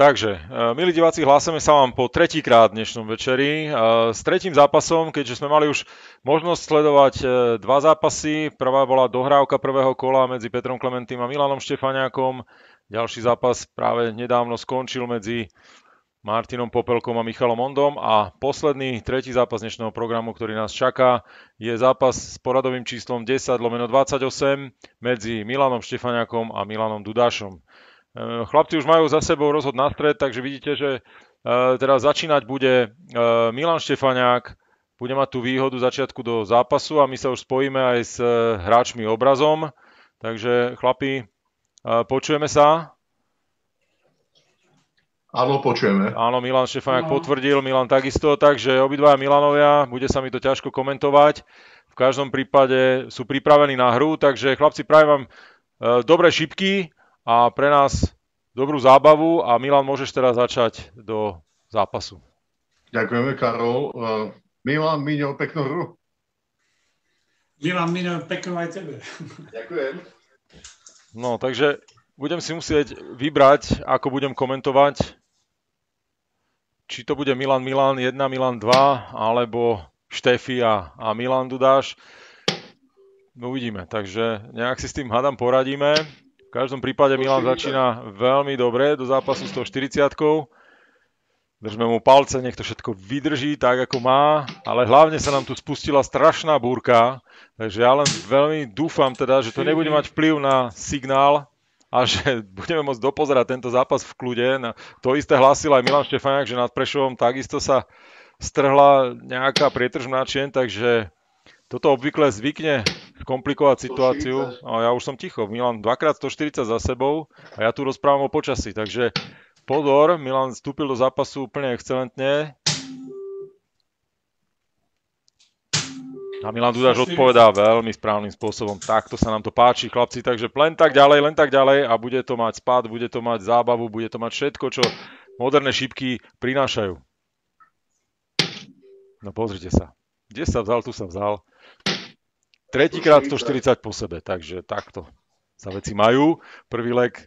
Takže, e, milí diváci, hlásame sa vám po tretíkrát dnešnom večeri. E, s tretím zápasom, keďže sme mali už možnosť sledovať e, dva zápasy. Prvá bola dohrávka prvého kola medzi Petrom Klementým a Milanom Štefaniakom. Ďalší zápas práve nedávno skončil medzi Martinom Popelkom a Michalom Ondom. A posledný, tretí zápas dnešného programu, ktorý nás čaká, je zápas s poradovým číslom 10 lomeno 28 medzi Milanom Štefaniakom a Milanom Dudášom. Eh, chlapci už majú za sebou rozhod na stred, takže vidíte, že eh, teda začínať bude eh, Milan Štefaniak, bude mať tú výhodu začiatku do zápasu a my sa už spojíme aj s hráčmi obrazom. Takže chlapi, počujeme sa? Áno, počujeme. Áno, Milan Štefaniak no. potvrdil, Milan takisto, takže obidvaja Milanovia, bude sa mi to ťažko komentovať. V každom prípade sú pripravení na hru, takže chlapci, prajem vám dobré šipky, a pre nás dobrú zábavu a Milan, môžeš teraz začať do zápasu. Ďakujeme, Karol. Milan, Miňo, peknú hru. Milan, Miňo, peknú aj tebe. Ďakujem. No, takže budem si musieť vybrať, ako budem komentovať, či to bude Milan Milan 1, Milan 2, alebo Štefi a, a Milan Dudáš. No uvidíme, takže nejak si s tým hadám poradíme. V každom prípade Milan začína veľmi dobre do zápasu s tou 40 Držme mu palce, nech to všetko vydrží tak, ako má, ale hlavne sa nám tu spustila strašná búrka, takže ja len veľmi dúfam teda, že to nebude mať vplyv na signál a že budeme môcť dopozerať tento zápas v kľude. To isté hlásil aj Milan Štefaniak, že nad Prešovom takisto sa strhla nejaká prietrž mnačien, takže toto obvykle zvykne komplikovať situáciu. A ja už som ticho. Milan dvakrát 140 za sebou a ja tu rozprávam o počasí. Takže pozor, Milan vstúpil do zápasu úplne excelentne. A Milan Dudaš odpovedá veľmi správnym spôsobom. Takto sa nám to páči, chlapci. Takže len tak ďalej, len tak ďalej a bude to mať spad, bude to mať zábavu, bude to mať všetko, čo moderné šipky prinášajú. No pozrite sa. Kde sa vzal, tu sa vzal. Tretíkrát 140 po sebe, takže takto sa veci majú. Prvý lek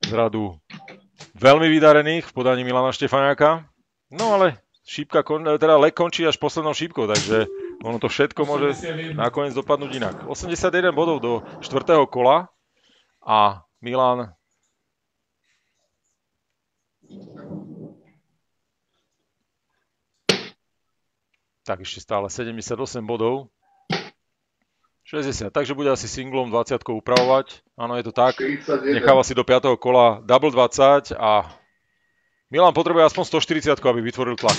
z radu veľmi vydarených v podaní Milana Štefaniaka. No ale šípka, teda lek končí až poslednou šípkou, takže ono to všetko môže nakoniec dopadnúť inak. 81 bodov do 4. kola a Milan tak ešte stále 78 bodov 60, takže bude asi singlom 20 upravovať. Áno, je to tak. 41. Necháva si do 5. kola double 20 a Milan potrebuje aspoň 140, aby vytvoril tlak.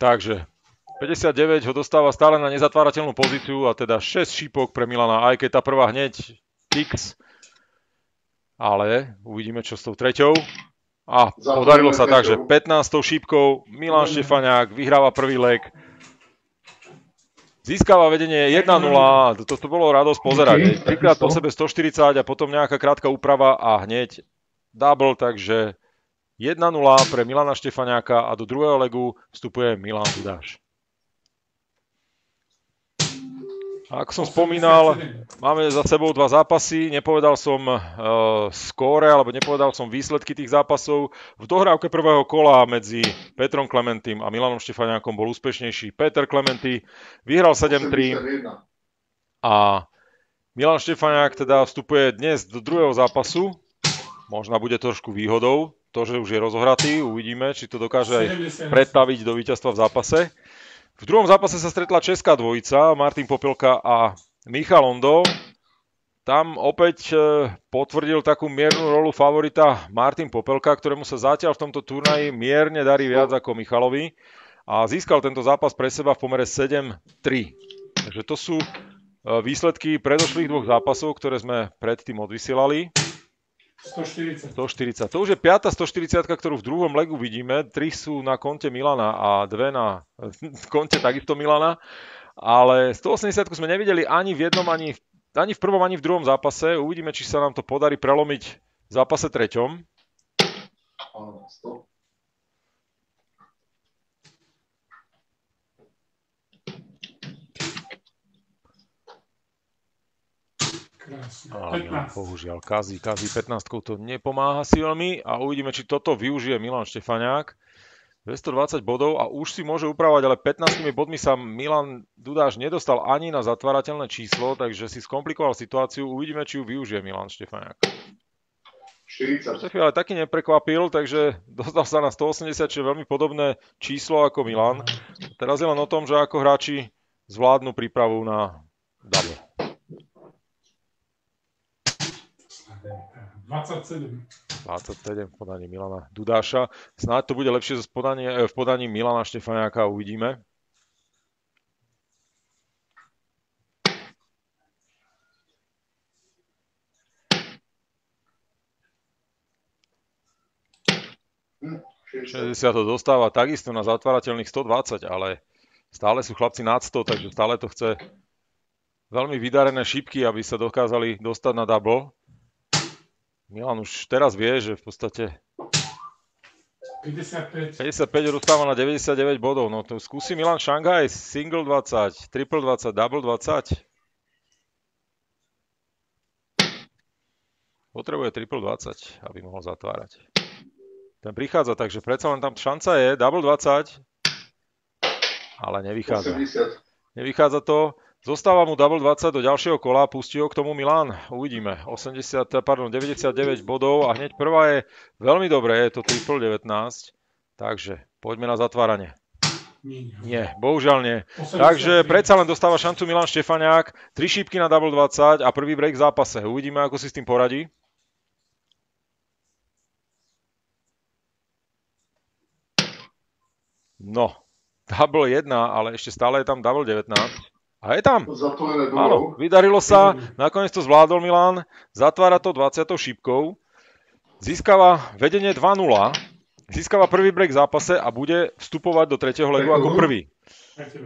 Takže 59 ho dostáva stále na nezatvárateľnú pozíciu a teda 6 šípok pre Milana, aj keď tá prvá hneď X ale uvidíme, čo s tou treťou. A podarilo sa tak, že 15. šípkou Milan Štefaniak vyhráva prvý lek. Získava vedenie 1-0, to, to bolo radosť pozerať. Okay, Trikrát po sebe 140 a potom nejaká krátka úprava a hneď double, takže 1-0 pre Milana Štefaniaka a do druhého legu vstupuje Milan Dudáš. A ako som spomínal, máme za sebou dva zápasy. Nepovedal som uh, skóre, alebo nepovedal som výsledky tých zápasov. V dohrávke prvého kola medzi Petrom Klementým a Milanom Štefaniakom bol úspešnejší Peter Klementy. Vyhral 7-3 a Milan Štefaniak teda vstupuje dnes do druhého zápasu. Možno bude trošku výhodou to, že už je rozohratý. Uvidíme, či to dokáže aj predstaviť do víťazstva v zápase. V druhom zápase sa stretla česká dvojica, Martin Popelka a Michal Ondo. Tam opäť e, potvrdil takú miernu rolu favorita Martin Popelka, ktorému sa zatiaľ v tomto turnaji mierne darí viac ako Michalovi a získal tento zápas pre seba v pomere 7-3. Takže to sú e, výsledky predošlých dvoch zápasov, ktoré sme predtým odvysielali. 140. 140. To už je 5. 140, ktorú v druhom legu vidíme. Tri sú na konte Milana a dve na konte takisto Milana. Ale 180 sme nevideli ani v jednom, ani v, ani v prvom, ani v druhom zápase. Uvidíme, či sa nám to podarí prelomiť v zápase treťom. Krásne. Ale Milan, 15. bohužiaľ, kazí, kazí 15 to nepomáha si veľmi a uvidíme, či toto využije Milan Štefaniak. 220 bodov a už si môže upravovať, ale 15 bodmi sa Milan Dudáš nedostal ani na zatvárateľné číslo, takže si skomplikoval situáciu. Uvidíme, či ju využije Milan Štefaniak. 40. Štefi ale taky neprekvapil, takže dostal sa na 180, čo je veľmi podobné číslo ako Milan. Teraz je len o tom, že ako hráči zvládnu prípravu na double. 27. 27 v podaní Milana Dudáša. Snáď to bude lepšie v podaní, v podaní Milana Štefaniaka, uvidíme. Hm, 60. 60 to dostáva takisto na zatvárateľných 120, ale stále sú chlapci nad 100, takže stále to chce veľmi vydarené šipky, aby sa dokázali dostať na double. Milan už teraz vie, že v podstate 55. 55 dostáva na 99 bodov. No to skúsi Milan Šanghaj, single 20, triple 20, double 20. Potrebuje triple 20, aby mohol zatvárať. Ten prichádza, takže predsa len tam šanca je, double 20, ale nevychádza. 80. Nevychádza to. Zostáva mu double 20 do ďalšieho kola, pustí ho k tomu Milan. Uvidíme. 80, pardon, 99 bodov a hneď prvá je veľmi dobré, je to triple 19. Takže poďme na zatváranie. Nie. Bohužiaľ nie. 83. Takže predsa len dostáva šancu Milan Štefaniak. Tri šípky na double 20 a prvý break v zápase. Uvidíme, ako si s tým poradí. No, double 1, ale ešte stále je tam double 19. A je tam. Zatvorené Áno, vydarilo sa, nakoniec to zvládol Milan, zatvára to 20. šípkou, získava vedenie 2-0, získava prvý break v zápase a bude vstupovať do tretieho legu ako prvý.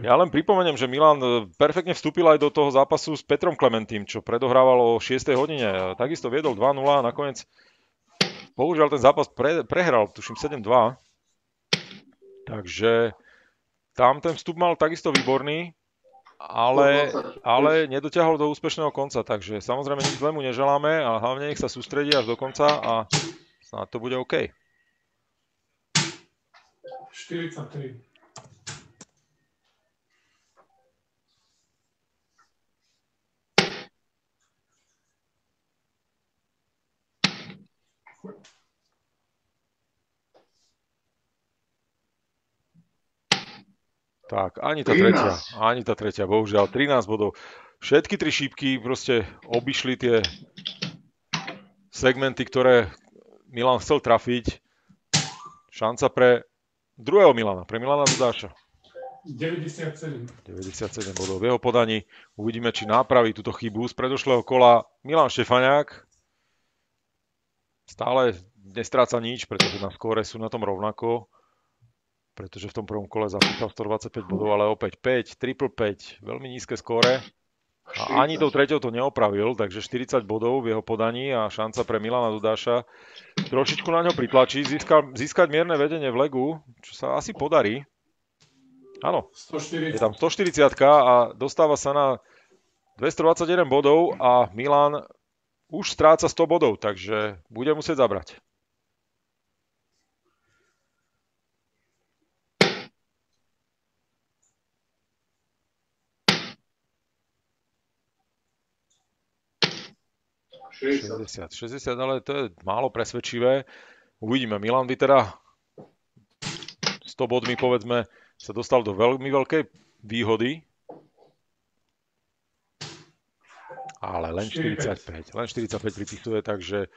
Ja len pripomeniem, že Milan e, perfektne vstúpil aj do toho zápasu s Petrom Klementým, čo predohrával o 6. hodine. Takisto viedol 2-0 a nakoniec bohužiaľ ten zápas pre, prehral, tuším 7-2. Takže tam ten vstup mal takisto výborný, ale, 120. ale nedotiahol do úspešného konca, takže samozrejme nič zlému neželáme a hlavne nech sa sústredí až do konca a snad to bude OK. 43. Tak, ani tá 13. tretia, ani tá tretia, bohužiaľ, 13 bodov. Všetky tri šípky proste obišli tie segmenty, ktoré Milan chcel trafiť. Šanca pre druhého Milana, pre Milana Dudáša. 97. 97 bodov v jeho podaní. Uvidíme, či nápraví túto chybu z predošlého kola Milan Štefaniak. Stále nestráca nič, pretože na skóre sú na tom rovnako. Pretože v tom prvom kole zapísal 125 bodov, ale opäť 5, triple 5, veľmi nízke skóre. A ani tou treťou to neopravil, takže 40 bodov v jeho podaní a šanca pre Milana Dudáša trošičku na ňo pritlačí, získať, získať mierne vedenie v legu, čo sa asi podarí. Áno, je 140. tam 140 a dostáva sa na 221 bodov a Milan už stráca 100 bodov, takže bude musieť zabrať. Šesťdesiat. 60, 60, ale to je málo presvedčivé. Uvidíme. Milan by teda 100 bodmi, povedzme, sa dostal do veľmi veľkej výhody. Ale len 45. Len 45 pripisuje, takže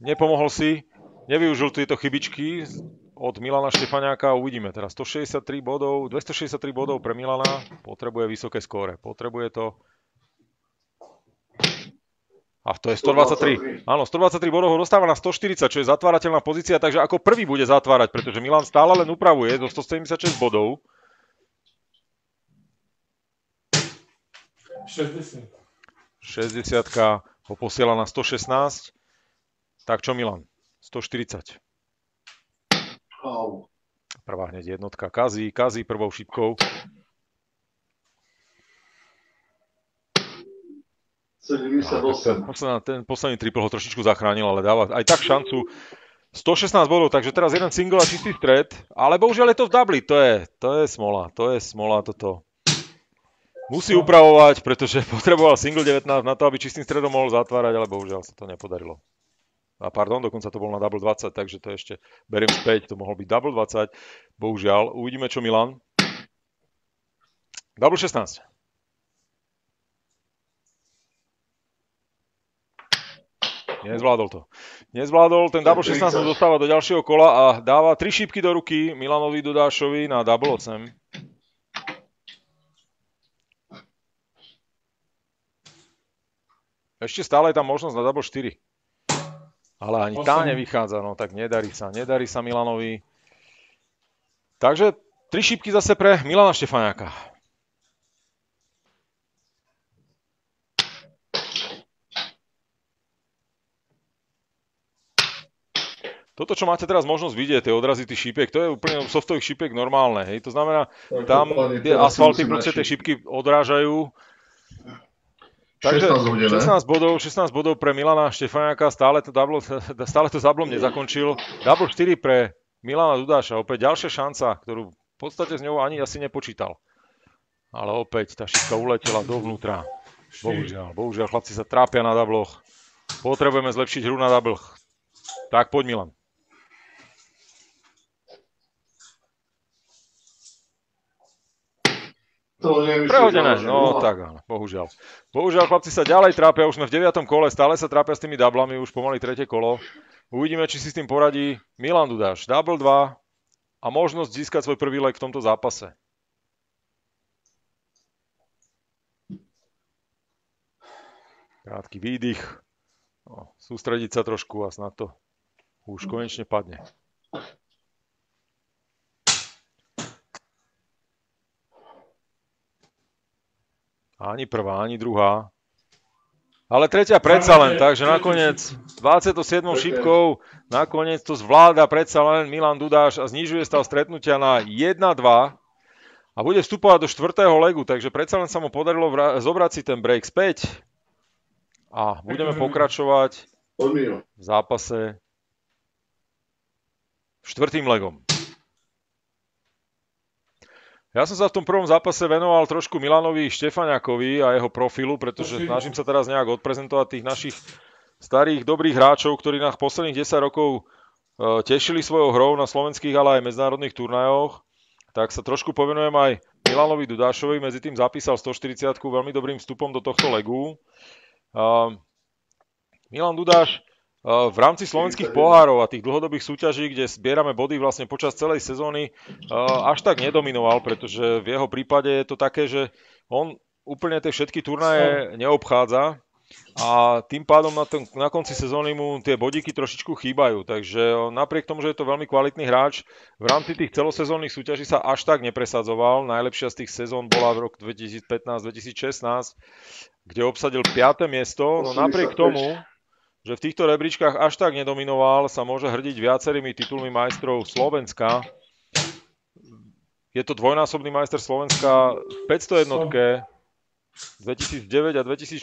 nepomohol si. Nevyužil tieto chybičky od Milana Štefaniaka. Uvidíme teraz 163 bodov, 263 bodov pre Milana. Potrebuje vysoké skóre. Potrebuje to a to je 123. 123. Áno, 123 bodov ho dostáva na 140, čo je zatvárateľná pozícia, takže ako prvý bude zatvárať, pretože Milan stále len upravuje do 176 bodov. 60. 60 ho posiela na 116. Tak čo Milan? 140. Au. Prvá hneď jednotka. Kazí, kazí prvou šipkou. 78. Posledná, ten posledný triple ho trošičku zachránil, ale dáva aj tak šancu. 116 bodov, takže teraz jeden single a čistý stred, ale bohužiaľ je to v dubli, to je, to je smola, to je smola toto. Musí upravovať, pretože potreboval single 19 na to, aby čistým stredom mohol zatvárať, ale bohužiaľ sa to nepodarilo. A pardon, dokonca to bol na double 20, takže to ešte beriem späť, to mohol byť double 20. Bohužiaľ, uvidíme čo Milan. Double 16. Nezvládol to. Nezvládol, ten double 16 mu dostáva do ďalšieho kola a dáva tri šípky do ruky Milanovi Dudášovi na double 8. Ešte stále je tam možnosť na double 4. Ale ani tá Osem. nevychádza, no tak nedarí sa, nedarí sa Milanovi. Takže tri šípky zase pre Milana Štefaniaka. Toto, čo máte teraz možnosť vidieť, tie odrazy tých šípiek, to je úplne softových šípiek normálne, hej. To znamená, tam Každopádne tie asfalty proste tie šípky odrážajú. Takže 16 hodín, ne? 16 bodov, 16 bodov pre Milana Štefaniaka, stále to, double, stále to zablom nezakončil. Double 4 pre Milana Dudáša, opäť ďalšia šanca, ktorú v podstate z ňou ani asi nepočítal. Ale opäť tá šipka uletela dovnútra. Bohužiaľ, bohužiaľ, chlapci sa trápia na dabloch. Potrebujeme zlepšiť hru na dabloch. Tak poď Milan. To nevyšlo Prehodené, ďalšie, no tak áno, bohužiaľ. Bohužiaľ chlapci sa ďalej trápia, už sme v 9. kole, stále sa trápia s tými dublami, už pomaly tretie kolo. Uvidíme, či si s tým poradí Milan Dudáš. Double 2 a možnosť získať svoj prvý leg v tomto zápase. Krátky výdych. No, sústrediť sa trošku a snad to už konečne padne. Ani prvá, ani druhá. Ale tretia predsa len, takže nakoniec 27. šipkou nakoniec to zvláda predsa len Milan Dudáš a znižuje stav stretnutia na 1-2 a bude vstupovať do štvrtého legu, takže predsa len sa mu podarilo vra- zobrať si ten break späť a budeme pokračovať Odmíro. v zápase štvrtým legom. Ja som sa v tom prvom zápase venoval trošku Milanovi Štefaniakovi a jeho profilu, pretože snažím sa teraz nejak odprezentovať tých našich starých dobrých hráčov, ktorí nás posledných 10 rokov e, tešili svojou hrou na slovenských, ale aj medzinárodných turnajoch. Tak sa trošku povenujem aj Milanovi Dudášovi, medzi tým zapísal 140 veľmi dobrým vstupom do tohto legu. Milan Dudáš v rámci slovenských 41. pohárov a tých dlhodobých súťaží, kde zbierame body vlastne počas celej sezóny, až tak nedominoval, pretože v jeho prípade je to také, že on úplne tie všetky turnaje neobchádza a tým pádom na, ten, na konci sezóny mu tie bodíky trošičku chýbajú. Takže napriek tomu, že je to veľmi kvalitný hráč, v rámci tých celosezónnych súťaží sa až tak nepresadzoval. Najlepšia z tých sezón bola v roku 2015-2016, kde obsadil 5. miesto. No napriek 85. tomu, že v týchto rebríčkach až tak nedominoval, sa môže hrdiť viacerými titulmi majstrov Slovenska. Je to dvojnásobný majster Slovenska v 500 jednotke 2009 a 2014.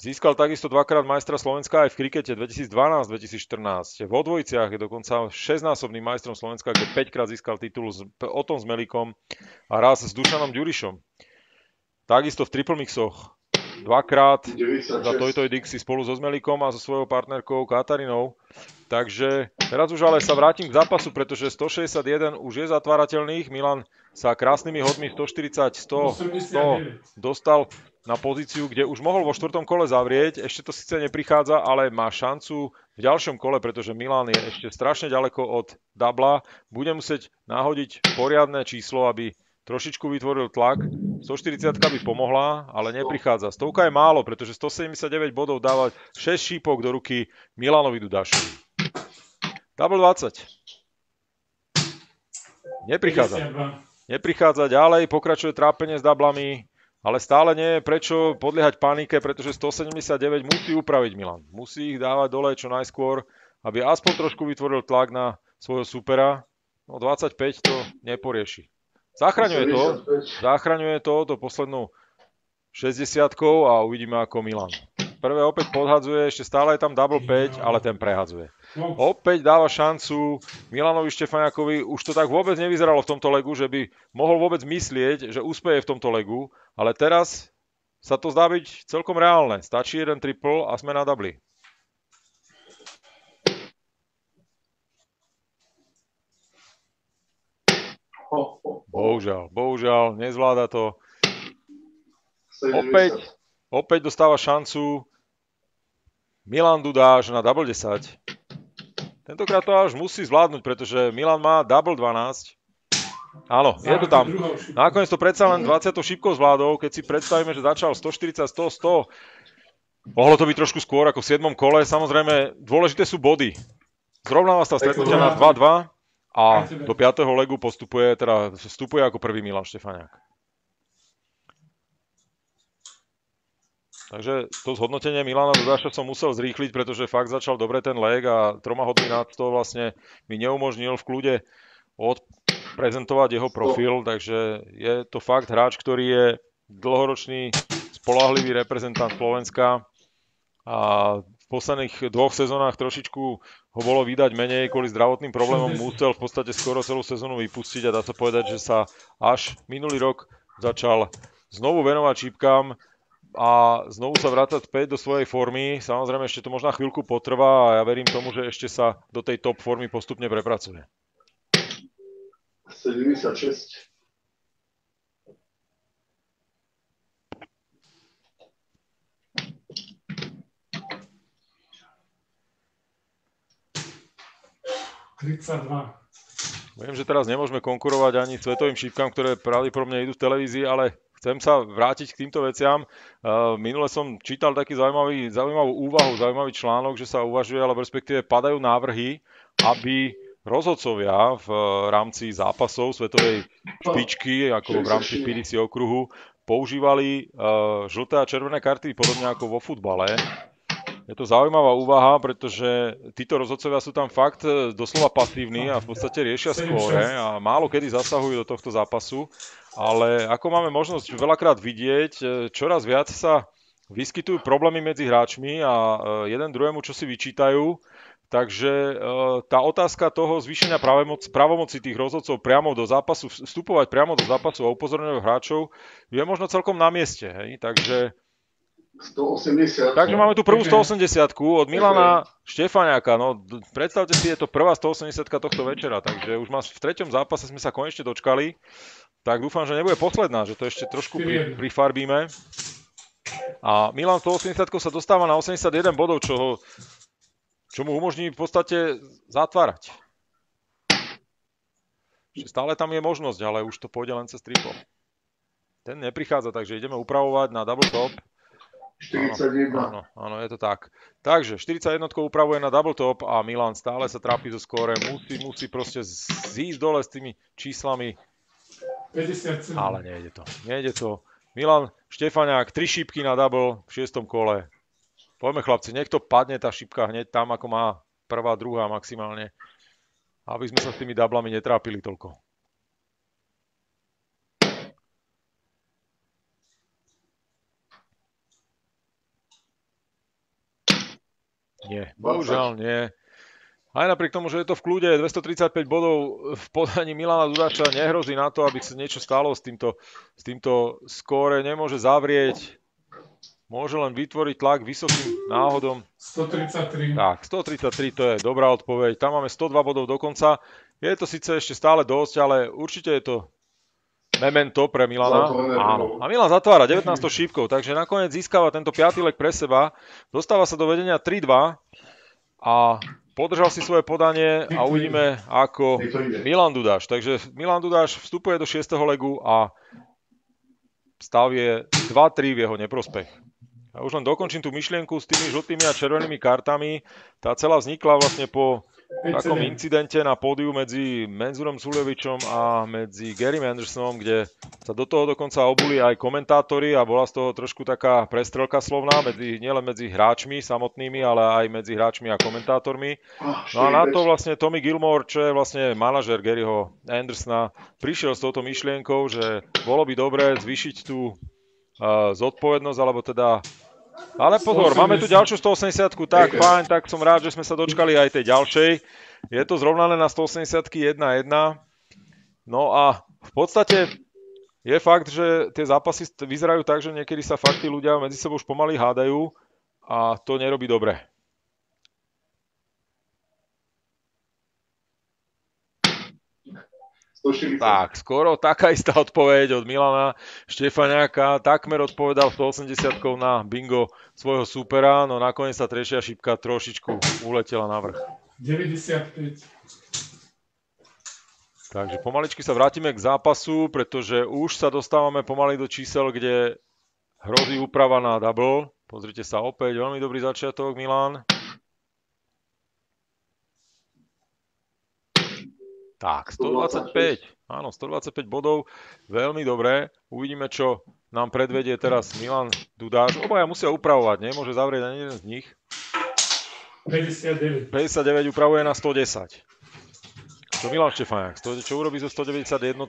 Získal takisto dvakrát majstra Slovenska aj v krikete 2012-2014. Vo dvojiciach je dokonca 6-násobným majstrom Slovenska, kde 5 krát získal titul s Otom s Melikom a raz s Dušanom Ďurišom. Takisto v triple mixoch dvakrát za 96. Toy Toy Dixie spolu so Zmelikom a so svojou partnerkou Katarinou. Takže teraz už ale sa vrátim k zápasu, pretože 161 už je zatvárateľných. Milan sa krásnymi hodmi 140, 100, 100 dostal na pozíciu, kde už mohol vo štvrtom kole zavrieť. Ešte to síce neprichádza, ale má šancu v ďalšom kole, pretože Milan je ešte strašne ďaleko od Dubla. Bude musieť nahodiť poriadne číslo, aby trošičku vytvoril tlak. 140 by pomohla, ale neprichádza. Stovka je málo, pretože 179 bodov dáva 6 šípok do ruky Milanovi Dudášovi. Double 20. Neprichádza. Neprichádza ďalej, pokračuje trápenie s dablami, ale stále nie je prečo podliehať panike, pretože 179 musí upraviť Milan. Musí ich dávať dole čo najskôr, aby aspoň trošku vytvoril tlak na svojho supera. No 25 to neporieši. Zachraňuje to, 75. zachraňuje to do poslednú 60 a uvidíme ako Milan. Prvé opäť podhadzuje, ešte stále je tam double 5, ale ten prehadzuje. Opäť dáva šancu Milanovi Štefaniakovi, už to tak vôbec nevyzeralo v tomto legu, že by mohol vôbec myslieť, že úspeje v tomto legu, ale teraz sa to zdá byť celkom reálne. Stačí jeden triple a sme na dubli. Ho, ho, ho. Bohužiaľ, bohužiaľ, nezvláda to. 70. Opäť, opäť dostáva šancu Milan Dudáš na double 10. Tentokrát to až musí zvládnuť, pretože Milan má double 12. Áno, je to tam. Nakoniec to predsa len 20 šipkou zvládol, keď si predstavíme, že začal 140, 100, 100. Mohlo to byť trošku skôr ako v 7. kole. Samozrejme, dôležité sú body. Zrovnáva sa stretnutia na 2-2 a do 5. legu postupuje, teda vstupuje ako prvý Milan Štefaniak. Takže to zhodnotenie Milana Dudáša som musel zrýchliť, pretože fakt začal dobre ten leg a troma hodný nad to vlastne mi neumožnil v kľude odprezentovať jeho profil, takže je to fakt hráč, ktorý je dlhoročný spolahlivý reprezentant Slovenska a posledných dvoch sezónach trošičku ho bolo vydať menej kvôli zdravotným problémom, musel v podstate skoro celú sezónu vypustiť a dá sa povedať, že sa až minulý rok začal znovu venovať šípkam a znovu sa vrácať späť do svojej formy. Samozrejme, ešte to možno chvíľku potrvá a ja verím tomu, že ešte sa do tej top formy postupne prepracuje. 76. Tridsaťdva. Viem, že teraz nemôžeme konkurovať ani svetovým šípkam, ktoré pravdepodobne idú v televízii, ale chcem sa vrátiť k týmto veciam. Uh, minule som čítal taký zaujímavý, zaujímavú úvahu, zaujímavý článok, že sa uvažuje, alebo respektíve padajú návrhy, aby rozhodcovia v rámci zápasov svetovej špičky, ako v rámci PDC okruhu, používali uh, žlté a červené karty, podobne ako vo futbale. Je to zaujímavá úvaha, pretože títo rozhodcovia sú tam fakt eh, doslova pasívni a v podstate riešia skóre a málo kedy zasahujú do tohto zápasu. Ale ako máme možnosť veľakrát vidieť, eh, čoraz viac sa vyskytujú problémy medzi hráčmi a eh, jeden druhému čo si vyčítajú. Takže e, tá otázka toho zvýšenia pravomoc, pravomoci tých rozhodcov priamo do zápasu, vstupovať priamo do zápasu a upozorňovať hráčov je možno celkom na mieste. Hej? Takže 180. Takže máme tu prvú 180 od Milana Štefaniaka. No, predstavte si, je to prvá 180 tohto večera, takže už v treťom zápase sme sa konečne dočkali. Tak dúfam, že nebude posledná, že to ešte trošku pri, prifarbíme. A Milan 180 sa dostáva na 81 bodov, čo, ho, čo mu umožní v podstate zatvárať. Stále tam je možnosť, ale už to pôjde len cez triple. Ten neprichádza, takže ideme upravovať na double top. 41. Áno, áno, je to tak. Takže 41 upravuje na double top a Milan stále sa trápi zo skóre. Musí, musí proste zísť dole s tými číslami, 57. ale nejde to. Nejde to. Milan Štefaniak, tri šípky na double v šiestom kole. Poďme chlapci, nech to padne tá šípka hneď tam, ako má prvá, druhá maximálne. Aby sme sa s tými dublami netrápili toľko. Nie, bohužiaľ nie. Aj napriek tomu, že je to v kľude, 235 bodov v podaní Milana Dudača nehrozí na to, aby sa niečo stalo s týmto, s týmto skóre. Nemôže zavrieť, môže len vytvoriť tlak vysokým náhodom. 133. Tak, 133 to je dobrá odpoveď. Tam máme 102 bodov dokonca. Je to síce ešte stále dosť, ale určite je to memento pre Milana. Áno. A Milan zatvára 19 šípkov, takže nakoniec získava tento piatý lek pre seba. Dostáva sa do vedenia 3-2 a podržal si svoje podanie a uvidíme, ako. Milan Dudáš. Takže Milan Dudáš vstupuje do 6. legu a stav je 2-3 v jeho neprospech. A už len dokončím tú myšlienku s tými žltými a červenými kartami. Tá celá vznikla vlastne po takom 57. incidente na pódiu medzi Menzurom Suljovičom a medzi Garym Andersonom, kde sa do toho dokonca obuli aj komentátori a bola z toho trošku taká prestrelka slovná, medzi, nielen medzi hráčmi samotnými, ale aj medzi hráčmi a komentátormi. No a na 4 to vlastne Tommy Gilmore, čo je vlastne manažer Garyho Andersona, prišiel s touto myšlienkou, že bolo by dobré zvýšiť tú uh, zodpovednosť, alebo teda... Ale pozor, máme tu ďalšiu 180 tak fajn, tak som rád, že sme sa dočkali aj tej ďalšej. Je to zrovnané na 180 1-1. No a v podstate je fakt, že tie zápasy vyzerajú tak, že niekedy sa fakt tí ľudia medzi sebou už pomaly hádajú a to nerobí dobre. Tak, skoro taká istá odpoveď od Milana Štefaniaka. Takmer odpovedal 180 na bingo svojho supera, no nakoniec sa trešia šipka trošičku uletela na vrch. 95. Takže pomaličky sa vrátime k zápasu, pretože už sa dostávame pomaly do čísel, kde hrozí úprava na double. Pozrite sa opäť, veľmi dobrý začiatok Milan. Tak, 125. Áno, 125 bodov. Veľmi dobré. Uvidíme, čo nám predvedie teraz Milan Dudáš. Obaja musia upravovať, nemôže zavrieť ani jeden z nich. 59. 59 upravuje na 110. Čo Milan Štefaniak, čo urobí so 191?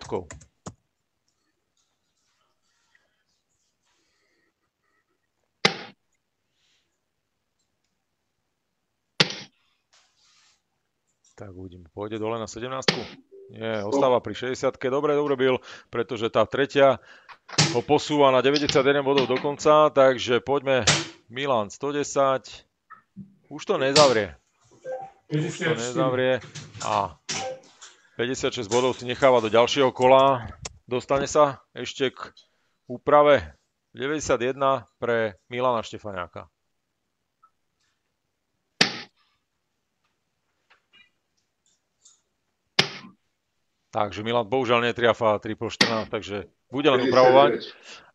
Tak uvidíme. Pôjde dole na 17. Nie, ostáva pri 60. Dobre urobil, pretože tá tretia ho posúva na 91 bodov do konca, takže poďme Milan 110. Už to nezavrie. Už to nezavrie a 56 bodov si necháva do ďalšieho kola. Dostane sa ešte k úprave 91 pre Milana Štefaniaka. Takže Milan bohužiaľ netriafa 3 po 14, takže bude len upravovať.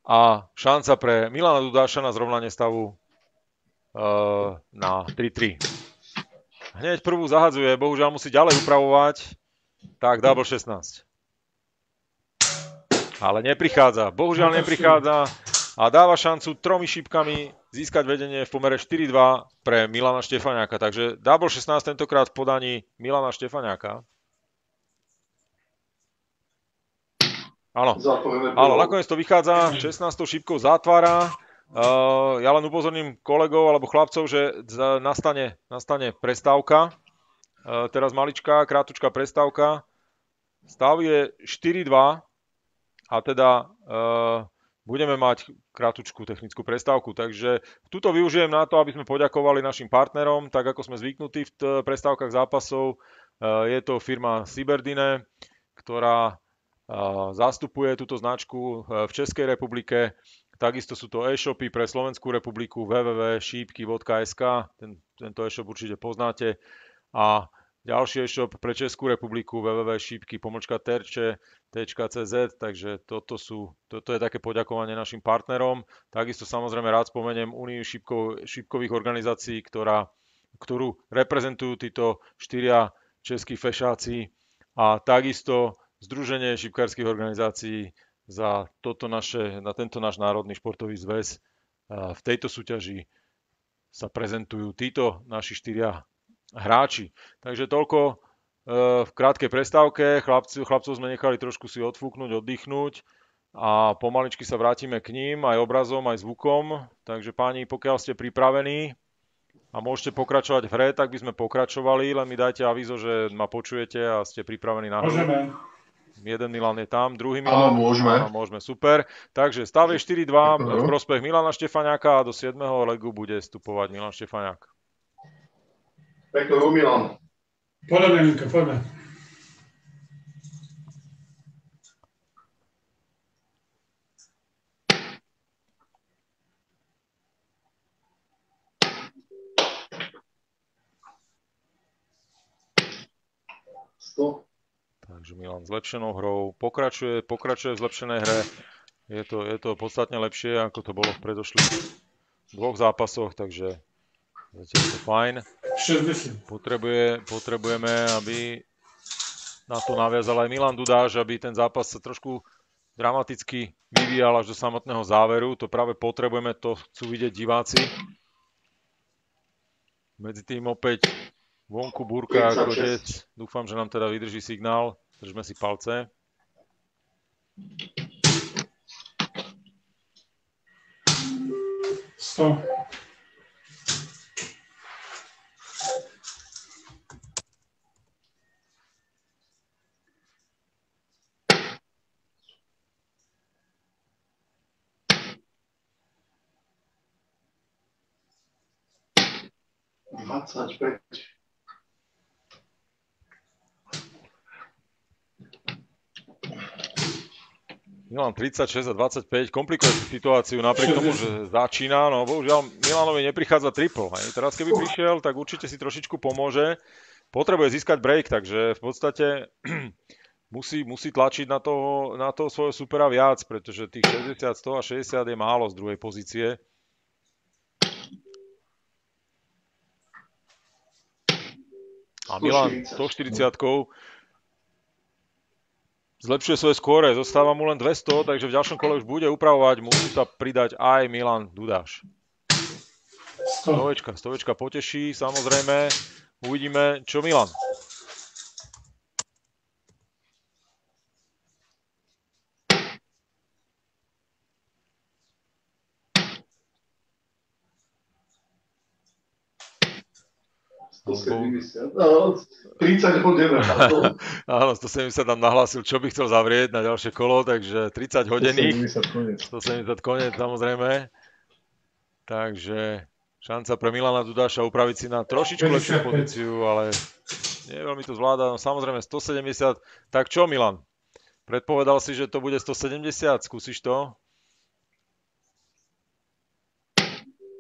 A šanca pre Milana Dudáša na zrovnanie stavu uh, na 3-3. Hneď prvú zahadzuje, bohužiaľ musí ďalej upravovať. Tak, double 16. Ale neprichádza, bohužiaľ neprichádza a dáva šancu tromi šípkami získať vedenie v pomere 4-2 pre Milana Štefaniaka. Takže double 16 tentokrát v podaní Milana Štefaniaka. Áno, áno, nakoniec to vychádza, 16. šípkou zatvára. Uh, ja len upozorním kolegov alebo chlapcov, že nastane, nastane prestávka. Uh, teraz maličká, krátučká prestávka. Stav je 4-2 a teda uh, budeme mať krátučkú technickú prestávku. Takže túto využijem na to, aby sme poďakovali našim partnerom, tak ako sme zvyknutí v prestávkach zápasov. Je to firma Cyberdine, ktorá zastupuje túto značku e, v Českej republike. Takisto sú to e-shopy pre Slovenskú republiku www.šípky.sk, ten, tento e-shop určite poznáte. A ďalší e-shop pre Českú republiku www.šípky.terče.cz, takže toto, sú, toto je také poďakovanie našim partnerom. Takisto samozrejme rád spomeniem Uniu šípkov, šípkových organizácií, ktorá, ktorú reprezentujú títo štyria českí fešáci a takisto Združenie šipkárskych organizácií za toto naše, na tento náš národný športový zväz. V tejto súťaži sa prezentujú títo naši štyria hráči. Takže toľko e, v krátkej prestávke. Chlapci, chlapcov sme nechali trošku si odfúknuť, oddychnúť a pomaličky sa vrátime k ním aj obrazom, aj zvukom. Takže páni, pokiaľ ste pripravení, a môžete pokračovať v hre, tak by sme pokračovali, len mi dajte avizo, že ma počujete a ste pripravení na hru. Môžeme. Jeden Milan je tam, druhý Milan. Áno, môžeme. Áno, môžeme, super. Takže stav je 4-2 v prospech Milana Štefaniaka a do 7. legu bude vstupovať Milan Štefaniak. Pekný Milan. Poďme, Minka, poďme. Sto. Takže Milan zlepšenou hrou pokračuje, pokračuje v zlepšenej hre. Je to, je to podstatne lepšie, ako to bolo v predošlých dvoch zápasoch, takže zatiaľ je to fajn. 60. Potrebuje, potrebujeme, aby na to naviazal aj Milan Dudáš, aby ten zápas sa trošku dramaticky vyvíjal až do samotného záveru. To práve potrebujeme, to chcú vidieť diváci. Medzi tým opäť Vonku búrka ako dec. Dúfam, že nám teda vydrží signál. Držme si palce. 100. Dvadsať päť. Milan 36 a 25 komplikuje si situáciu napriek tomu, že začína, no bohužiaľ Milanovi neprichádza triple. Hej. Teraz keby prišiel, tak určite si trošičku pomôže. Potrebuje získať break, takže v podstate musí, musí tlačiť na toho, na toho svojho supera viac, pretože tých 60, 100 a 60 je málo z druhej pozície. A Milan 140 zlepšuje svoje skóre, zostáva mu len 200, takže v ďalšom kole už bude upravovať, musí sa pridať aj Milan Dudáš. 100. Stovečka, stovečka poteší, samozrejme. Uvidíme, čo Milan. No, 30 hodín. Áno, 170 tam nahlásil, čo by chcel zavrieť na ďalšie kolo, takže 30 hodených. 70 koniec. 170 koniec samozrejme. Takže šanca pre Milana Dudáša upraviť si na trošičku lepšiu 55. pozíciu, ale nie veľmi to zvláda. No, samozrejme 170. Tak čo Milan? Predpovedal si, že to bude 170? Skúsiš to?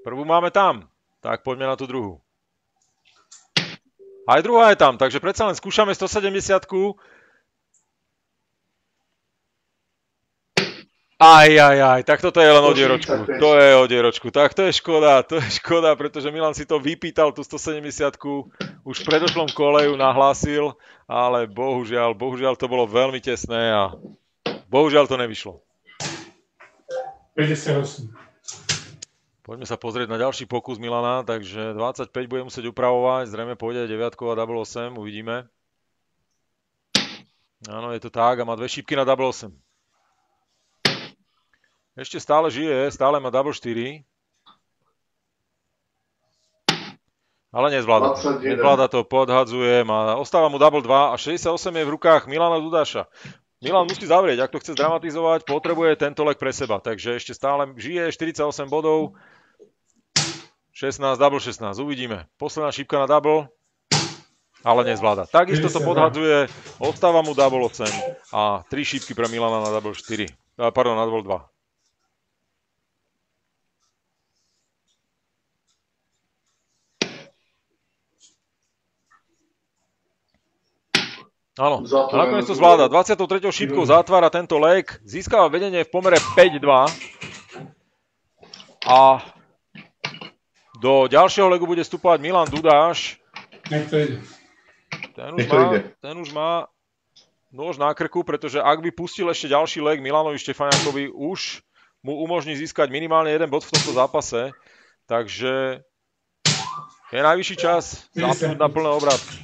Prvú máme tam. Tak poďme na tú druhú. Aj druhá je tam, takže predsa len skúšame 170 Aj, aj, aj, tak toto je len o dieročku. 145. To je o dieročku. Tak to je škoda, to je škoda, pretože Milan si to vypýtal, tú 170 už v predošlom kole ju nahlásil, ale bohužiaľ, bohužiaľ to bolo veľmi tesné a bohužiaľ to nevyšlo. 58. Poďme sa pozrieť na ďalší pokus Milana, takže 25 bude musieť upravovať, zrejme pôjde 9 a double 8, uvidíme. Áno, je to tak a má dve šípky na double 8. Ešte stále žije, stále má double 4. Ale nezvláda to. 21. Nezvláda to, podhadzuje, má, ostáva mu double 2 a 68 je v rukách Milana Dudáša. Milan musí zavrieť, ak to chce zdramatizovať, potrebuje tento lek pre seba. Takže ešte stále žije, 48 bodov, 16, double 16, uvidíme. Posledná šípka na double, ale nezvláda. Takisto to 52. podhadzuje, ostáva mu double 8 a 3 šípky pre Milana na double 4. A, Pardon, na double 2. Áno, a nakoniec to zvláda. 23. šípkou zatvára tento lek, získava vedenie v pomere 5-2 a do ďalšieho legu bude vstupovať Milan Dudáš. Nech to ide. Ten už, má, ide. ten už má nôž na krku, pretože ak by pustil ešte ďalší leg Milanovi Štefaniakovi, už mu umožní získať minimálne jeden bod v tomto zápase. Takže je najvyšší čas zapnúť na plné obrátky.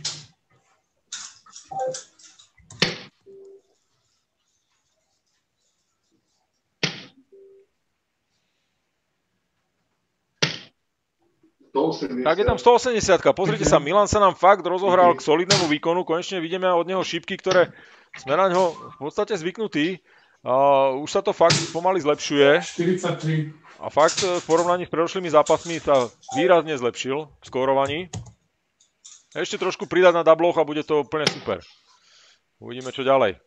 Tak je tam 180. Pozrite sa, Milan sa nám fakt rozohral k solidnému výkonu. Konečne vidíme od neho šípky, ktoré sme na ňo v podstate zvyknutí. Uh, už sa to fakt pomaly zlepšuje 43. a fakt e, v porovnaní s predošlými zápasmi sa výrazne zlepšil v skórovaní. Ešte trošku pridať na dubloch a bude to úplne super. Uvidíme, čo ďalej.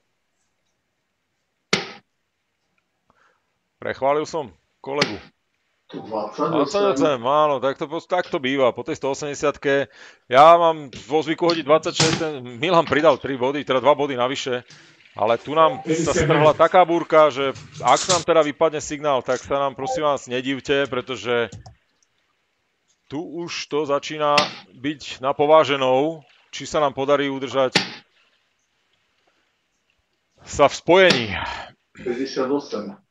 Prechválil som kolegu. 28, 28. áno, tak to, tak to býva. Po tej 180 ja mám vo zvyku hodiť 26, ten Milan pridal 3 body, teda 2 body navyše. Ale tu nám sa 59. strhla taká búrka, že ak nám teda vypadne signál, tak sa nám prosím vás nedivte, pretože tu už to začína byť na pováženou, či sa nám podarí udržať sa v spojení. 58.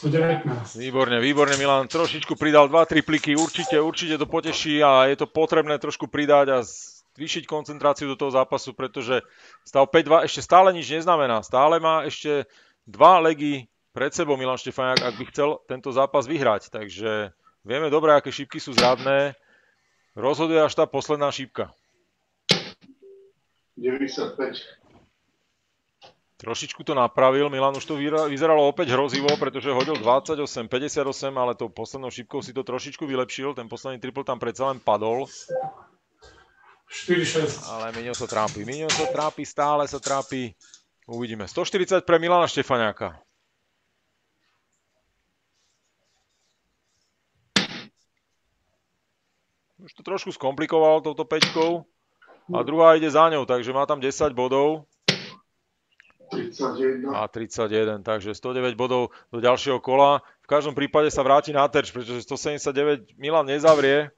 Sto Výborne, výborne Milan, trošičku pridal 2 tripliky, určite, určite to poteší a je to potrebné trošku pridať a zvýšiť koncentráciu do toho zápasu, pretože stav 5-2 ešte stále nič neznamená. Stále má ešte dva legy pred sebou Milan Štefaniak, ak by chcel tento zápas vyhrať. Takže vieme dobre, aké šípky sú zradné. Rozhoduje až tá posledná šípka. 95. Trošičku to napravil, Milan už to vyzeralo opäť hrozivo, pretože hodil 28, 58, ale tou poslednou šipkou si to trošičku vylepšil, ten posledný triple tam predsa len padol. 4-6. Ale Miňo sa trápi, Miňo sa trápi, stále sa trápi. Uvidíme. 140 pre Milana Štefaniaka. Už to trošku skomplikoval touto peťkou. A druhá ide za ňou, takže má tam 10 bodov. 31. A 31, takže 109 bodov do ďalšieho kola. V každom prípade sa vráti na terč, pretože 179 Milan nezavrie,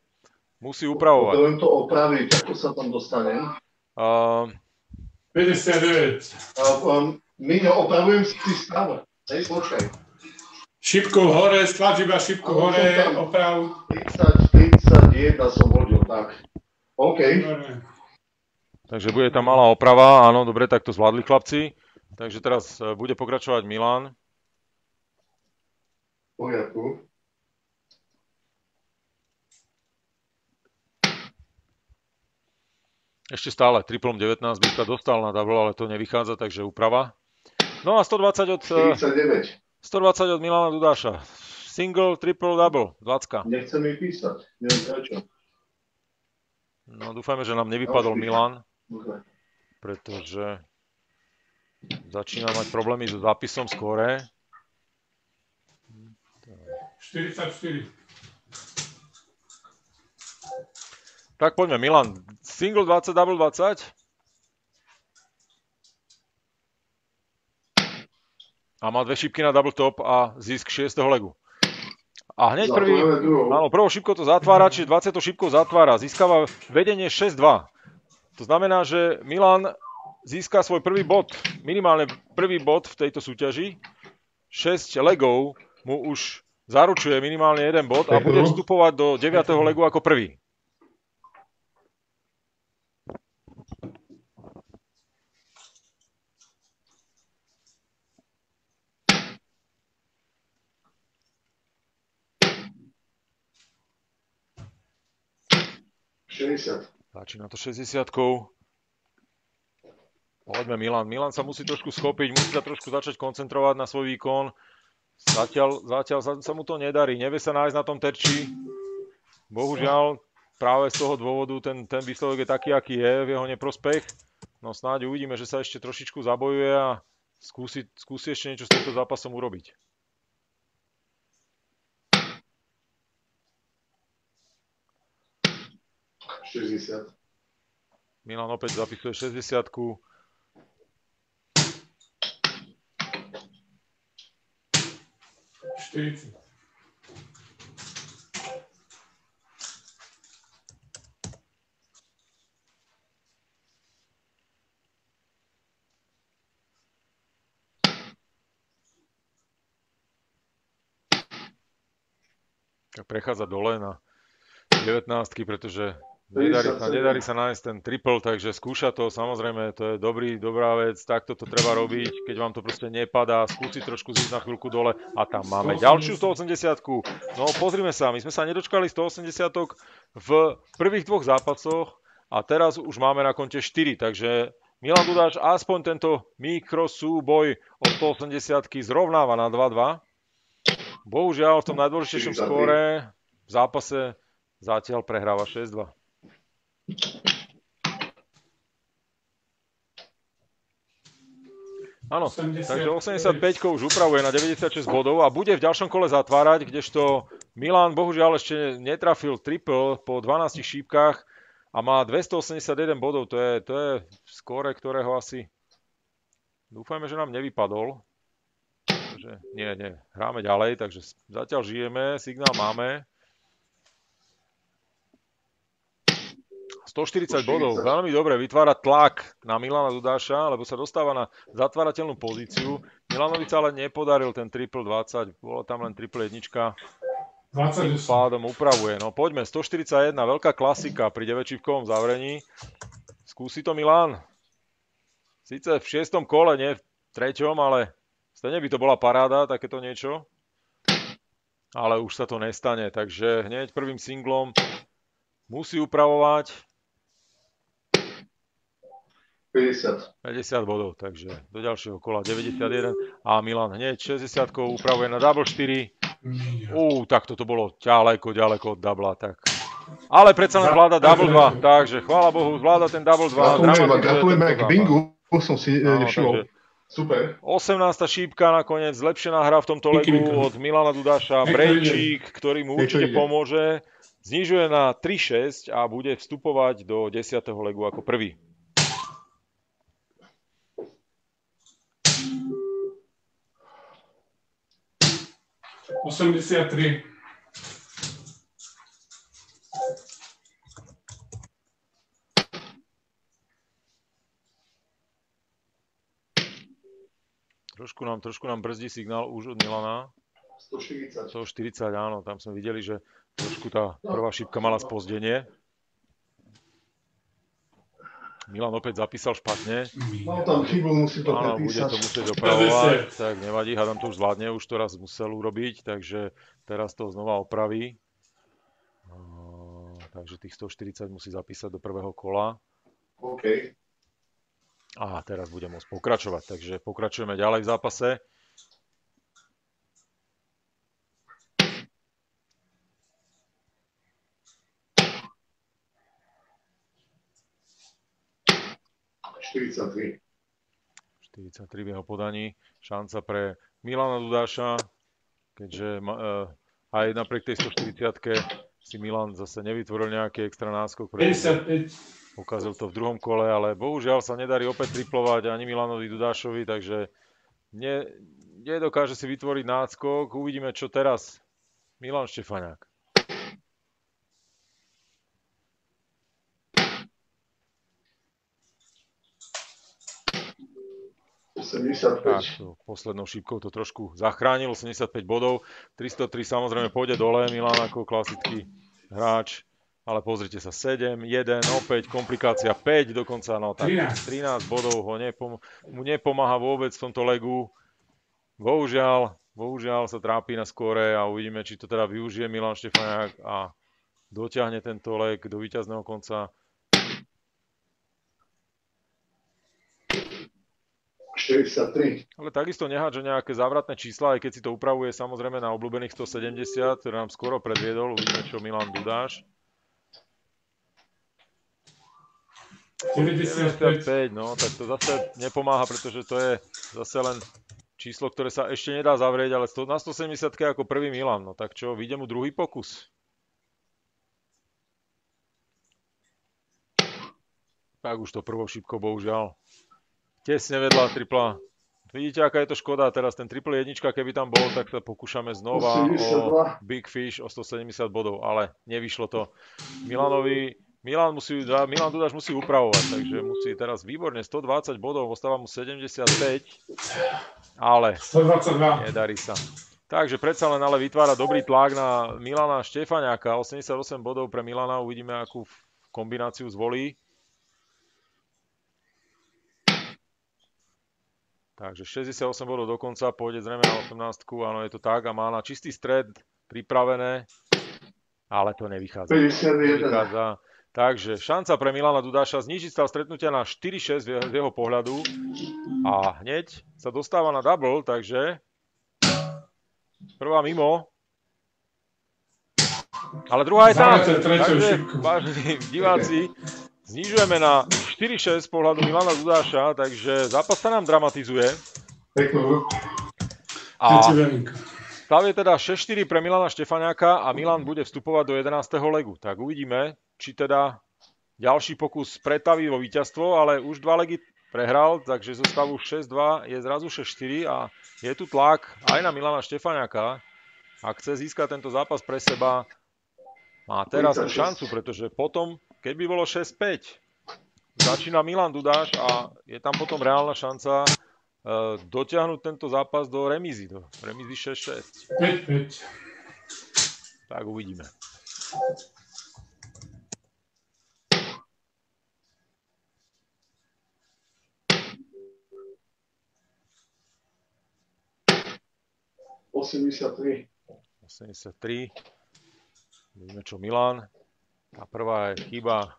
musí upravovať. Potrebujem to opraviť, ako sa tam dostanem. Uh, 59. A, um, Miňo, opravujem si stav. Hej, počkaj. Šipku hore, stlač iba šipku hore, tam. oprav. 30, 31 som hodil, tak. OK. Dobre. takže bude tam malá oprava, áno, dobre, tak to zvládli chlapci. Takže teraz e, bude pokračovať Milan. Poriadku. Ešte stále, triplom 19 by sa dostal na double, ale to nevychádza, takže úprava. No a 120 od, e, 49. 120 od Milana Dudáša. Single, triple, double, 20. Nechce mi písať. Neviem prečo. No dúfajme, že nám nevypadol Milan, pretože začína mať problémy so zápisom skóre. 44. Tak poďme, Milan. Single 20, double 20. A má dve šipky na double top a zisk 6. legu. A hneď prvý, áno, prvou šipkou to zatvára, čiže 20 šipkou zatvára. Získava vedenie 6-2. To znamená, že Milan získa svoj prvý bod, minimálne prvý bod v tejto súťaži. 6 legov mu už zaručuje minimálne jeden bod a bude vstupovať do 9. legu ako prvý. 60. Začína to 60 Poďme Milan. Milan sa musí trošku schopiť, musí sa trošku začať koncentrovať na svoj výkon. Zatiaľ, zatiaľ sa, sa mu to nedarí, nevie sa nájsť na tom terči. Bohužiaľ, práve z toho dôvodu ten, ten výsledok je taký, aký je v jeho neprospech. No snáď uvidíme, že sa ešte trošičku zabojuje a skúsi, skúsi ešte niečo s týmto zápasom urobiť. Milan opäť zapisuje 60 40. tak prechádza dole na 19, pretože nedarí sa, 57. nedarí sa nájsť ten triple, takže skúša to, samozrejme, to je dobrý, dobrá vec, takto to treba robiť, keď vám to proste nepadá, skúsiť trošku zísť na chvíľku dole a tam máme ďalšiu 180 No pozrime sa, my sme sa nedočkali 180 v prvých dvoch zápasoch a teraz už máme na konte 4, takže Milan Dudáš aspoň tento mikrosúboj o 180 zrovnáva na 2-2. Bohužiaľ v tom najdôležitejšom 42. skóre v zápase zatiaľ prehráva 6-2. Áno, 85. takže 85 už upravuje na 96 bodov a bude v ďalšom kole zatvárať, kdežto Milan bohužiaľ ešte netrafil triple po 12 šípkach a má 281 bodov, to je, to je skóre, ktorého asi dúfajme, že nám nevypadol. Takže nie, nie, hráme ďalej, takže zatiaľ žijeme, signál máme. 140 bodov, 140. veľmi dobre, vytvára tlak na Milana Dudáša, lebo sa dostáva na zatvárateľnú pozíciu. Milanovi sa ale nepodaril ten triple 20, bolo tam len triple jednička. tým 28. pádom upravuje. No poďme, 141, veľká klasika pri 9 čipkovom zavrení. Skúsi to Milan. Sice v šiestom kole, nie v treťom, ale stejne by to bola paráda, takéto niečo. Ale už sa to nestane, takže hneď prvým singlom musí upravovať 50. 50 bodov, takže do ďalšieho kola 91 a Milan hneď 60 upravuje na double 4. Ú, tak toto bolo ďaleko, ďaleko od double, tak. Ale predsa len vláda double 2, takže chvála Bohu, vláda ten double 2. Gratulujeme, k bingu, som si eh, všimol. takže Super. 18. šípka nakoniec, zlepšená hra v tomto legu od Milana Dudaša, Brejčík, ktorý mu určite pomôže, znižuje na 3-6 a bude vstupovať do 10. legu ako prvý. Osemdesiat tri. Trošku nám, trošku nám brzdí signál už od Milana. 140. 140, áno, tam sme videli, že trošku tá prvá šípka mala spozdenie. Milan opäť zapísal špatne. Mal tam chybu, musí to Áno, bude to musieť opravovať, tak nevadí, hádam to už zvládne, už to raz musel urobiť, takže teraz to znova opraví. Takže tých 140 musí zapísať do prvého kola OK. a teraz bude môcť pokračovať, takže pokračujeme ďalej v zápase. Štyridsaťtri. 43 v jeho podaní, šanca pre Milana Dudáša, keďže e, aj napriek tej 140 si Milan zase nevytvoril nejaký extra náskok, 55. Ukázal to v druhom kole, ale bohužiaľ sa nedarí opäť triplovať ani Milanovi Dudášovi, takže ne, nedokáže si vytvoriť náskok. Uvidíme, čo teraz. Milan Štefaniak. Tak, 85. to poslednou šípkou to trošku zachránil, 85 bodov. 303 samozrejme pôjde dole, Milan ako klasický hráč. Ale pozrite sa, 7, 1, opäť komplikácia 5 dokonca, no tak 13 bodov ho nepom- mu nepomáha vôbec v tomto legu. Bohužiaľ, bohužiaľ sa trápi na skóre a uvidíme, či to teda využije Milan Štefaniak a dotiahne tento leg do víťazného konca. 43. Ale takisto nehádže nejaké závratné čísla, aj keď si to upravuje samozrejme na obľúbených 170, ktoré nám skoro predviedol. Uvidíme, čo Milan Dudáš. 95, 95. no tak to zase nepomáha, pretože to je zase len číslo, ktoré sa ešte nedá zavrieť, ale sto- na 170 je ako prvý Milan, no tak čo, vyjde mu druhý pokus. Tak už to prvou šípkou, bohužiaľ. Tesne vedľa tripla. Vidíte, aká je to škoda teraz, ten triple jednička, keby tam bol, tak sa pokúšame znova o 82. Big Fish o 170 bodov, ale nevyšlo to. Milanovi, Milan, musí, Milan Dudáš musí upravovať, takže musí teraz výborne 120 bodov, ostáva mu 75, ale 122. nedarí sa. Takže predsa len ale vytvára dobrý tlak na Milana Štefaniaka, 88 bodov pre Milana, uvidíme, akú kombináciu zvolí. Takže 68 bodov do konca, pôjde zrejme na 18, áno, je to tak a má na čistý stred pripravené, ale to nevychádza. 51. Vychádza. Takže šanca pre Milana Dudáša znižiť stav stretnutia na 4-6 v jeho, pohľadu a hneď sa dostáva na double, takže prvá mimo. Ale druhá je tam. Takže, vážení diváci, znižujeme na 4-6 z pohľadu Milana Dudáša, takže zápas sa nám dramatizuje. Peknú. A. Stav je teda 6-4 pre Milana Štefaniaka a Milan bude vstupovať do 11. legu. Tak uvidíme, či teda ďalší pokus pretaví vo víťazstvo, ale už dva legy prehral, takže zo stavu 6-2 je zrazu 6-4 a je tu tlak aj na Milana Štefaniaka. Ak chce získať tento zápas pre seba, má teraz tú 36. šancu, pretože potom, keď by bolo 6-5, začína Milan Dudáš a je tam potom reálna šanca eh, dotiahnuť tento zápas do remízy, do remízy 6-6. 5-5. tak uvidíme. Osemdesiattri. 83. Vidíme čo Milan. Tá prvá je chyba.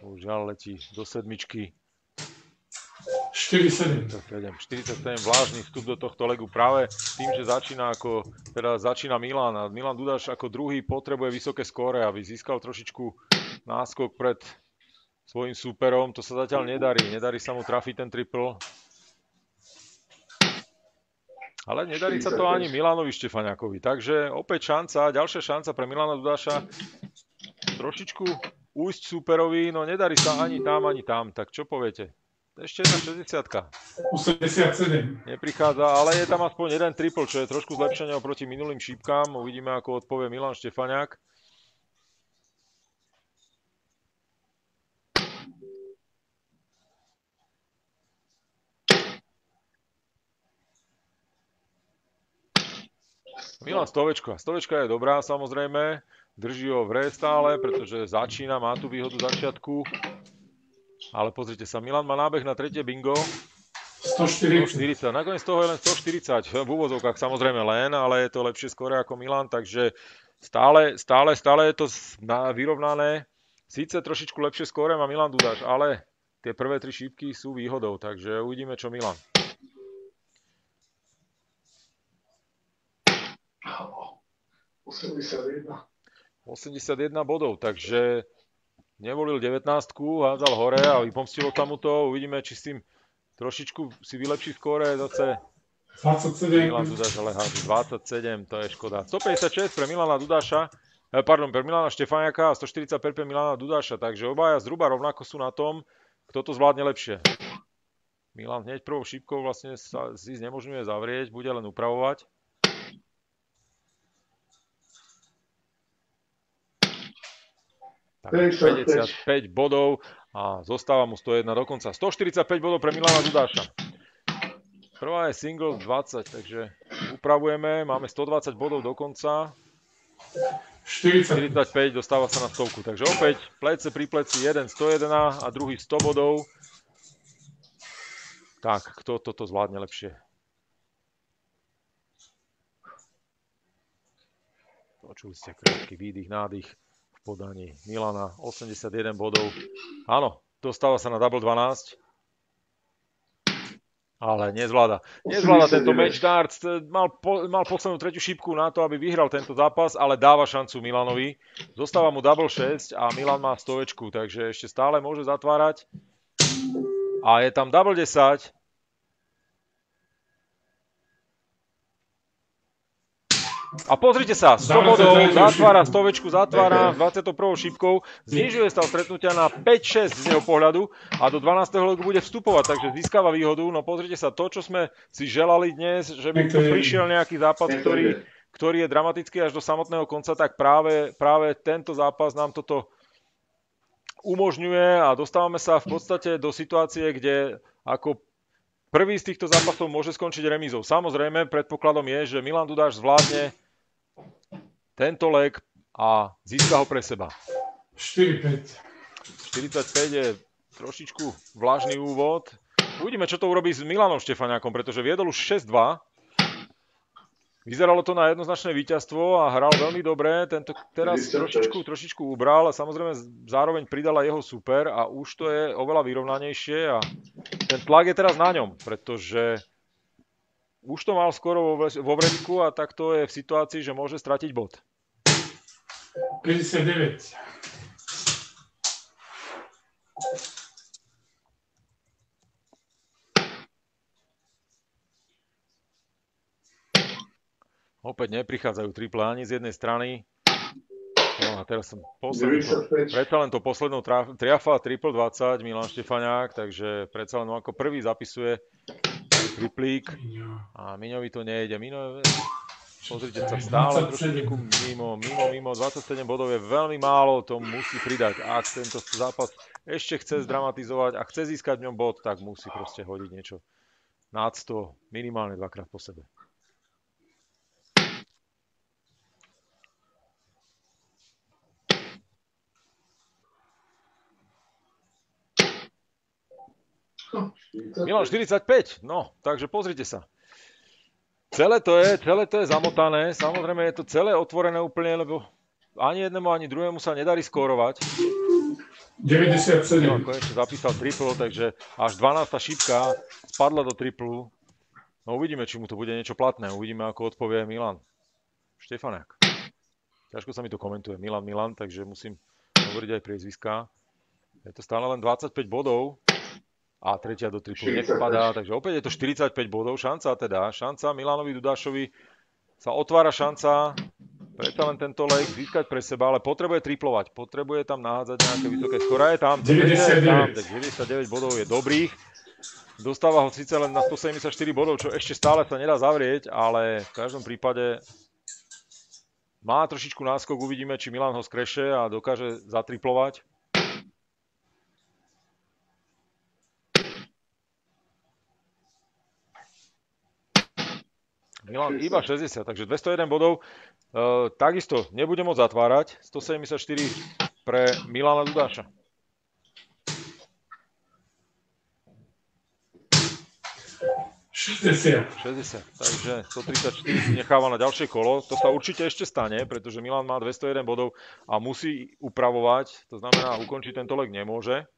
Bohužiaľ letí do sedmičky. 47. 47, 47 vlážny vstup do tohto legu práve tým, že začína ako, teda začína Milan a Milan Dudaš ako druhý potrebuje vysoké skóre, aby získal trošičku náskok pred svojim súperom. To sa zatiaľ nedarí, nedarí sa mu trafiť ten triple. Ale nedarí sa to ani Milanovi Štefaniakovi. Takže opäť šanca, ďalšia šanca pre Milana Dudaša. Trošičku újsť súperovi, no nedarí sa ani tam, ani tam. Tak čo poviete? Ešte jedna 60 87. Neprichádza, ale je tam aspoň jeden triple, čo je trošku zlepšenie oproti minulým šípkám. Uvidíme, ako odpovie Milan Štefaniak. Milan Stovečko. Stovečka je dobrá samozrejme, drží ho v stále, pretože začína, má tú výhodu začiatku. Ale pozrite sa, Milan má nábeh na tretie bingo. 140. 140. Nakoniec toho je len 140. V úvozovkách samozrejme len, ale je to lepšie skore ako Milan, takže stále, stále, stále je to na- vyrovnané. Síce trošičku lepšie skóre má Milan Dudaš, ale tie prvé tri šípky sú výhodou, takže uvidíme, čo Milan. Osemdesiatjeden. 81 bodov, takže nevolil 19, hádzal hore a vypomstilo sa mu to. Uvidíme, či s tým trošičku si vylepší skóre zase 27. Milan Dudaš ale hádže 27, to je škoda. 156 pre Milana Dudaša, eh, pardon, pre Milana Štefaniaka a 145 pre Milana Dudaša, takže obaja zhruba rovnako sú na tom, kto to zvládne lepšie. Milan hneď prvou šípkou vlastne sa si znemožňuje zavrieť, bude len upravovať. 55. 55 bodov a zostáva mu 101 dokonca. 145 bodov pre Milana Dudáša. Prvá je single 20, takže upravujeme. Máme 120 bodov dokonca. 40. 45 dostáva sa na stovku. Takže opäť plece pri pleci, jeden 101 a druhý 100 bodov. Tak, kto toto zvládne lepšie? Počuli ste krátky výdych, nádych podaní Milana. 81 bodov. Áno, dostáva sa na double 12. Ale nezvláda. Nezvláda tento 89. match darts. Mal, po, mal poslednú tretiu šípku na to, aby vyhral tento zápas, ale dáva šancu Milanovi. Zostáva mu double 6 a Milan má stovečku, takže ešte stále môže zatvárať. A je tam double 10. A pozrite sa, 100 Dáva sa bodov, tretiu zatvára stovečku, zatvára 21. šípkou, znižuje stav stretnutia na 5-6 z jeho pohľadu a do 12. logu bude vstupovať, takže získava výhodu. No pozrite sa, to, čo sme si želali dnes, že by tu prišiel nejaký zápas, ktorý, ktorý je dramatický až do samotného konca, tak práve, práve tento zápas nám toto umožňuje a dostávame sa v podstate do situácie, kde ako prvý z týchto zápasov môže skončiť remízou. Samozrejme, predpokladom je, že Milan Dudáš zvládne tento leg a získa ho pre seba. 4-5. 45 je trošičku vlažný úvod. Uvidíme, čo to urobí s Milanom Štefaniakom, pretože viedol už 6-2. Vyzeralo to na jednoznačné víťazstvo a hral veľmi dobre. Tento teraz 55. trošičku, trošičku ubral a samozrejme zároveň pridala jeho super a už to je oveľa vyrovnanejšie a ten tlak je teraz na ňom, pretože už to mal skoro vo, vo vredku a takto je v situácii, že môže stratiť bod. 59. Opäť neprichádzajú triple ani z jednej strany. No a teraz som posledný. 95. Predsa len to poslednou traf, triafa triple 20 Milan Štefaniak, takže predsa len ako prvý zapisuje triplík a Miňovi to nejde. Miňo, pozrite sa, stále 27. trošku mimo, mimo, mimo, 27 bodov je veľmi málo, to musí pridať. Ak tento zápas ešte chce zdramatizovať a chce získať v ňom bod, tak musí proste hodiť niečo nad 100, minimálne dvakrát po sebe. Milan 45, no, takže pozrite sa. Celé to je, celé to je zamotané, samozrejme je to celé otvorené úplne, lebo ani jednému, ani druhému sa nedarí skórovať. 97. No, konečne zapísal triple, takže až 12. šípka spadla do triplu. No uvidíme, či mu to bude niečo platné. Uvidíme, ako odpovie Milan. Štefanák. Ťažko sa mi to komentuje. Milan, Milan, takže musím hovoriť aj priezviská. Je to stále len 25 bodov a tretia do triplu nevpadá, takže opäť je to 45 bodov, šanca teda, šanca Milanovi Dudášovi sa otvára šanca. Predsa len tento lek získať pre seba, ale potrebuje triplovať, potrebuje tam nahádzať nejaké vysoké skora, je tam 99. tam, tak 99 bodov je dobrých, dostáva ho síce len na 174 bodov, čo ešte stále sa nedá zavrieť, ale v každom prípade má trošičku náskok, uvidíme, či Milan ho skreše a dokáže zatriplovať. Milan iba 60, takže 201 bodov. E, takisto nebude môcť zatvárať. 174 pre Milana Dudáša. Šesťdesiat. 60, takže 134 si necháva na ďalšie kolo. To sa určite ešte stane, pretože Milan má 201 bodov a musí upravovať, to znamená ukončiť tento lek nemôže.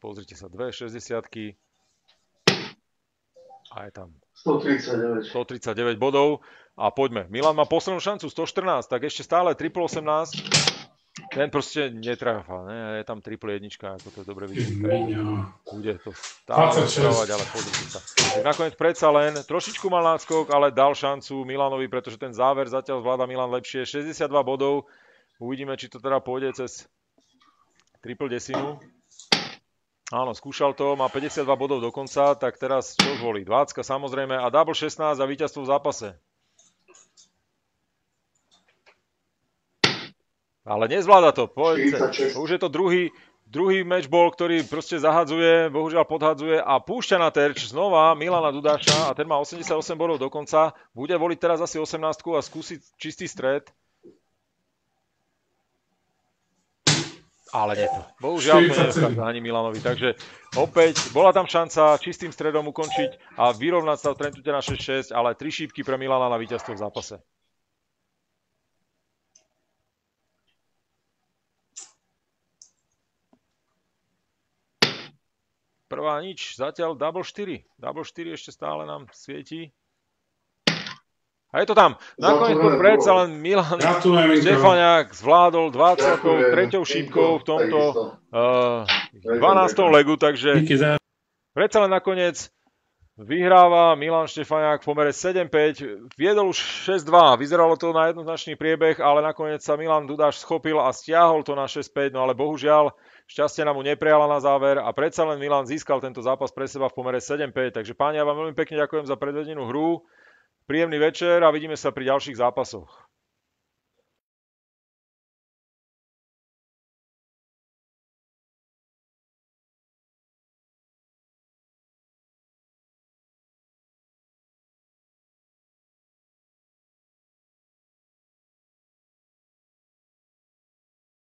Pozrite sa, dve 60 a je tam 139. 139 bodov. A poďme. Milan má poslednú šancu, 114, tak ešte stále triple 18. Ten proste netráfa, ne? Je tam triple jednička, ako to je dobre vidieť. Bude to stále 26. rozprávať, ale sa. Nakoniec predsa len trošičku mal náskok, ale dal šancu Milanovi, pretože ten záver zatiaľ zvláda Milan lepšie. 62 bodov. Uvidíme, či to teda pôjde cez triple desinu. Áno, skúšal to, má 52 bodov do konca, tak teraz čo volí? 20 samozrejme a double 16 a víťazstvo v zápase. Ale nezvláda to, povedzte. 46. Už je to druhý, druhý matchball, ktorý proste zahadzuje, bohužiaľ podhadzuje a púšťa na terč znova Milana Dudáša a ten má 88 bodov do konca. Bude voliť teraz asi 18 a skúsiť čistý stred. Ale nie to. Bohužiaľ to 47. nedokáže ani Milanovi. Takže opäť bola tam šanca čistým stredom ukončiť a vyrovnať sa v Trentute na 6-6, ale tri šípky pre Milana na víťazstvo v zápase. Prvá nič, zatiaľ double 4. Double 4 ešte stále nám svieti. A je to tam. Nakoniec to predsa len Milan. Štefaniak zvládol 23. Ďakujem. šípkou v tomto uh, 12. legu, takže predsa len nakoniec vyhráva Milan Štefaniak v pomere 7-5. Viedol už 6-2, vyzeralo to na jednoznačný priebeh, ale nakoniec sa Milan Dudáš schopil a stiahol to na 6-5, no ale bohužiaľ šťastie nám mu neprejala na záver a predsa len Milan získal tento zápas pre seba v pomere 7-5. Takže páni, ja vám veľmi pekne ďakujem za predvedenú hru. Príjemný večer a vidíme sa pri ďalších zápasoch.